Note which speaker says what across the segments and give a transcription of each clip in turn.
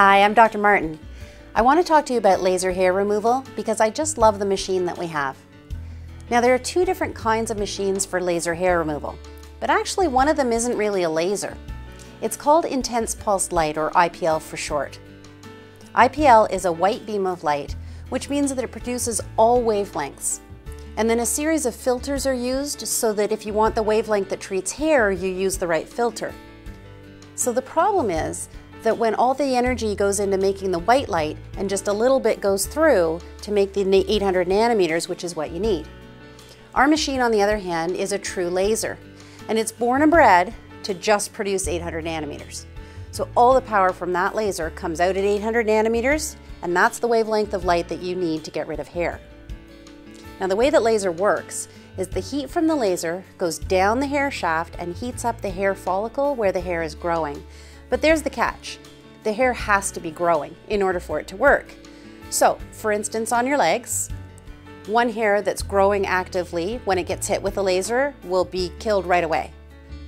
Speaker 1: Hi, I'm Dr. Martin. I want to talk to you about laser hair removal because I just love the machine that we have. Now there are two different kinds of machines for laser hair removal, but actually one of them isn't really a laser. It's called Intense Pulse Light or IPL for short. IPL is a white beam of light, which means that it produces all wavelengths. And then a series of filters are used so that if you want the wavelength that treats hair, you use the right filter. So the problem is that when all the energy goes into making the white light and just a little bit goes through to make the 800 nanometers, which is what you need. Our machine, on the other hand, is a true laser, and it's born and bred to just produce 800 nanometers. So all the power from that laser comes out at 800 nanometers, and that's the wavelength of light that you need to get rid of hair. Now the way that laser works is the heat from the laser goes down the hair shaft and heats up the hair follicle where the hair is growing. But there's the catch. The hair has to be growing in order for it to work. So, for instance, on your legs, one hair that's growing actively when it gets hit with a laser will be killed right away.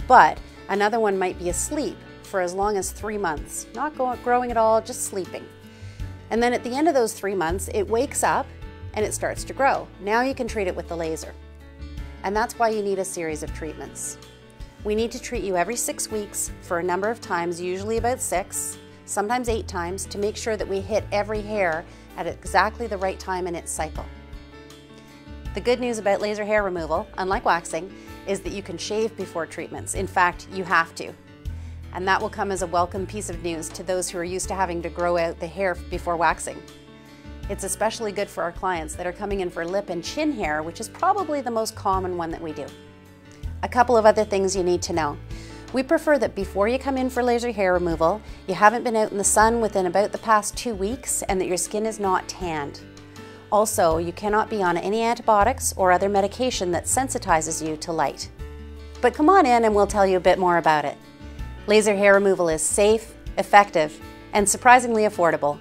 Speaker 1: But another one might be asleep for as long as three months, not growing at all, just sleeping. And then at the end of those three months, it wakes up and it starts to grow. Now you can treat it with the laser. And that's why you need a series of treatments. We need to treat you every six weeks for a number of times, usually about six, sometimes eight times, to make sure that we hit every hair at exactly the right time in its cycle. The good news about laser hair removal, unlike waxing, is that you can shave before treatments. In fact, you have to. And that will come as a welcome piece of news to those who are used to having to grow out the hair before waxing. It's especially good for our clients that are coming in for lip and chin hair, which is probably the most common one that we do. A couple of other things you need to know. We prefer that before you come in for laser hair removal, you haven't been out in the sun within about the past two weeks and that your skin is not tanned. Also, you cannot be on any antibiotics or other medication that sensitizes you to light. But come on in and we'll tell you a bit more about it. Laser hair removal is safe, effective, and surprisingly affordable.